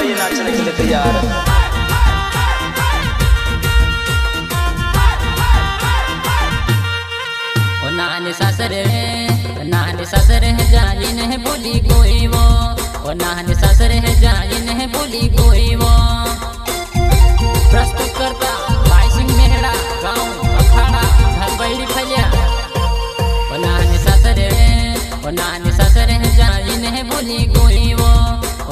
ये नाचने के लिए तैयार। है नानी ससुरे है ससुरे जाई नहीं बोली कोई वो। ओ नानी ससुरे जाई नहीं बोली कोई वो।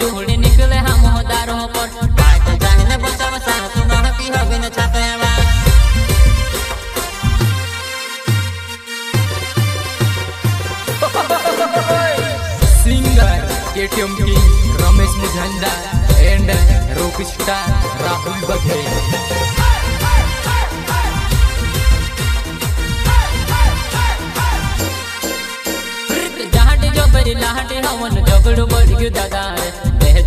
जूड़ी निकले हम हो हो पर। बात जाने बचाव ना की हो बिन छाते है वा singer KTM king Ramesh मुझंडा and rock star Rahul Baghel. लाहटे हवन जगड़ू बड़ी गयो दादा।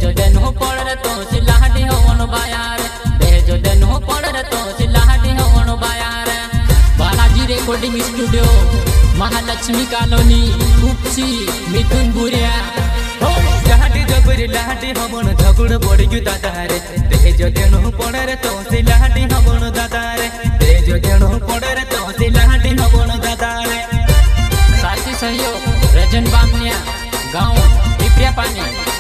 जो हो पड़ रे तो से लाहटे हवन बायार। देह जो den हो पड़ रे तो लाहटे बायार। Balaji recording studio Mahalakshmi colony कुपसी Mithun बुरिया। जहाटी जबरी लाहटी हमन झगड़ बड़ी गयो दादा रे तेज देणु पड़े रे तो से लाहटी हमन दादा रे तेज देणु पड़े रे तो से लाहटी हमन दादा रे साथी सहयोग रजन बामनिया गाँव पिपरिया पानी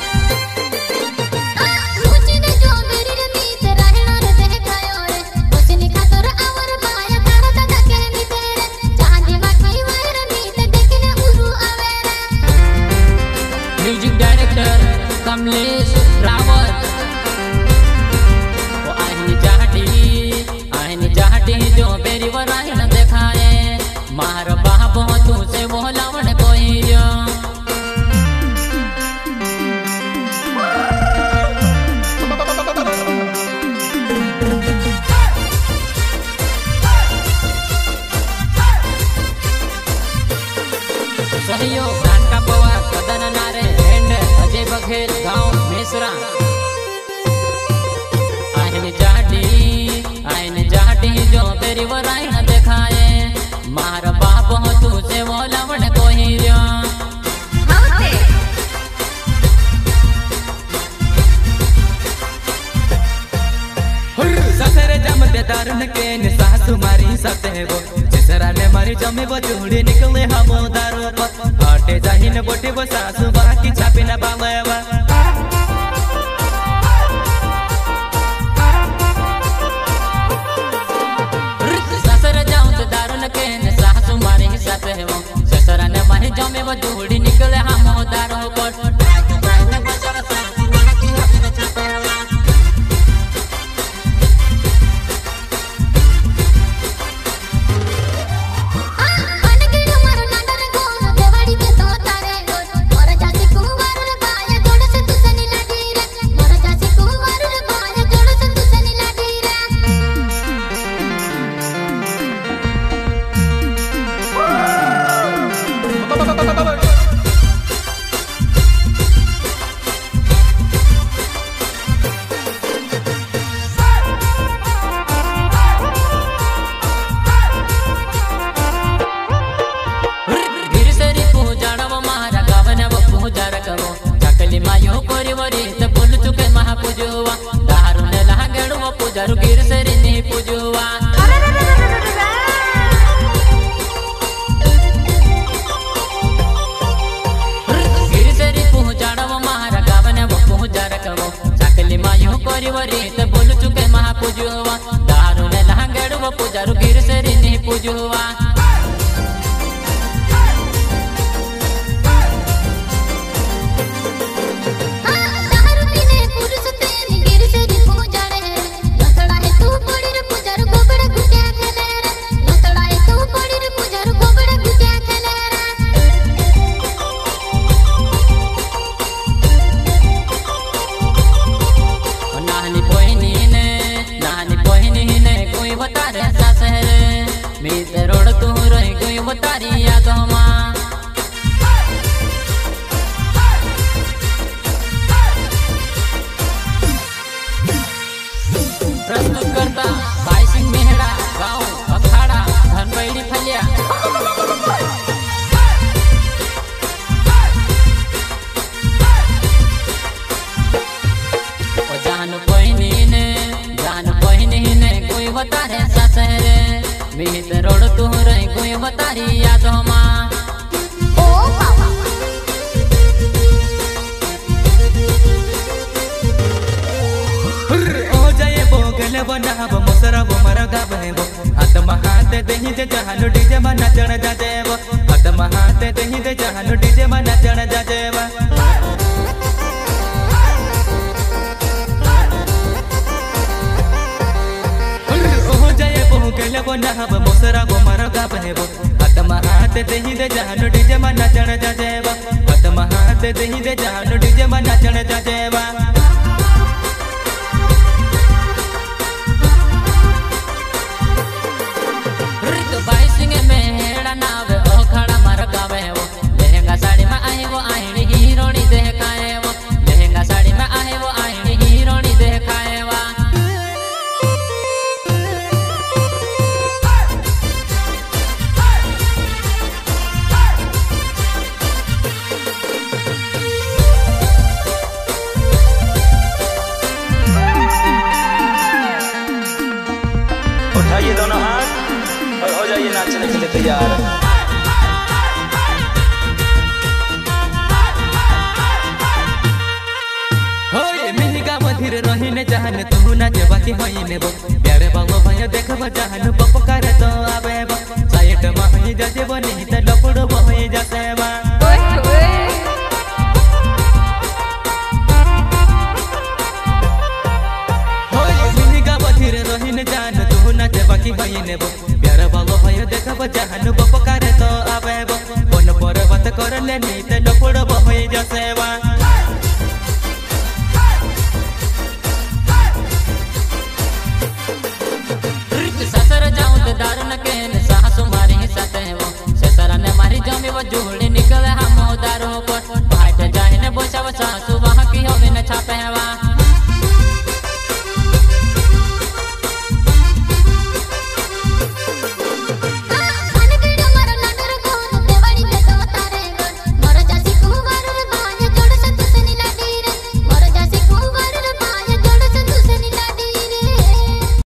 आहन जाहटी जो बेरी वरायण सासु मारी सते वो ससरा ने मारी जमे, वो चूड़ी निकले हम दारू बाटे न बोटे वो सासु बाकी छापे न बालेवा ससर जाऊँ तो दारुन के ने सासु मारे ही। ने मारी जमे, वो दूड़ी नीमो करिव रीत बोलु चुके महापूज हुआ दारू में लहंगड़ वो पूजा रुकिर ही नहीं कोई बता रहता शहर। बीत रोड तू रही, कोई बता रही प्रस्तुत करता छोड़ तू रही कोई बतारी यादों माँ। बनाब मसरब मरगब हेबो। हाथ महात देहि जे जहानु डीजे बना चढ़ जा जेबो। हाथ महात आत्म दे दे जानू डीजे मन नचण जाजेव आत्म हात देहि दे जानू डीजे मन नचण जाजेवा ऋतु के तैयार मधिर रहिने जहान तू नाचे बाकी होइने बो प्यारे बाबू देखब, जहान तो त लपड़ बो होई जासे बा होय, मिहिगा मधिर रहिने जहान तू नाचे बाकी होइने बो देखब जहान पपकार तो आवे बो मन पर बात करले नहीं त लपड़ बो होई जासे बा ऋतु ससुर जाऊँ न सासु वो ने जोड़ी हम दारू पर भाट जाए ने बोसा वो सासु